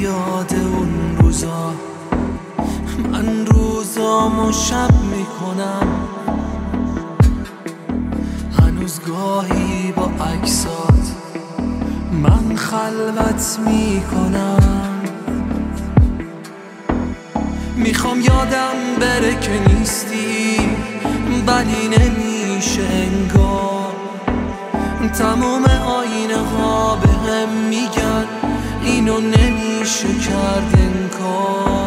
یاد اون روزا. من روزامو شب می‌کنم. هنوز گاهی با عکسات من خلوت می‌کنم. می‌خوام یادم بره که نیستی ولی نمیشه انگار. تموم آینه ها به هم میگن اینو نمیشه کرد انکار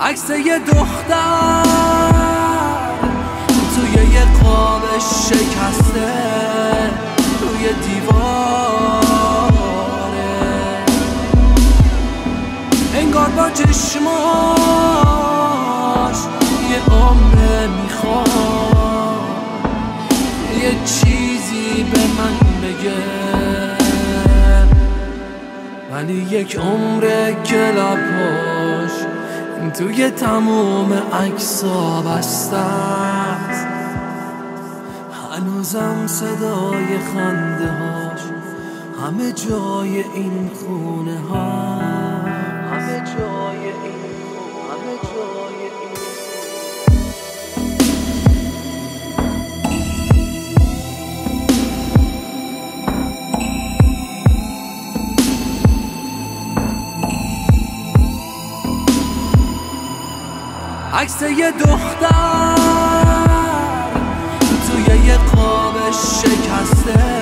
عکس یه دختر توی یه قاب شکسته روی دیواره چشماش یه عمر می‌خواد. یه چیزی به من بگه. ولی یک عمر کلاپاش توی تموم عکسا بسته است هنوزم صدای خنده هاش همه جای این خونه ها همه جای عکس یه دختر توی یه قاب شکسته.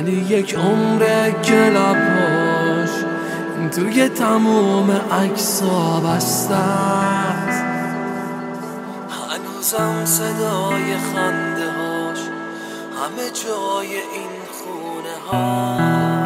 ولی یک عمر کلاپاش توی تموم عکسا بسته است هنوزم صدای خنده هاش همه جای این خونه ها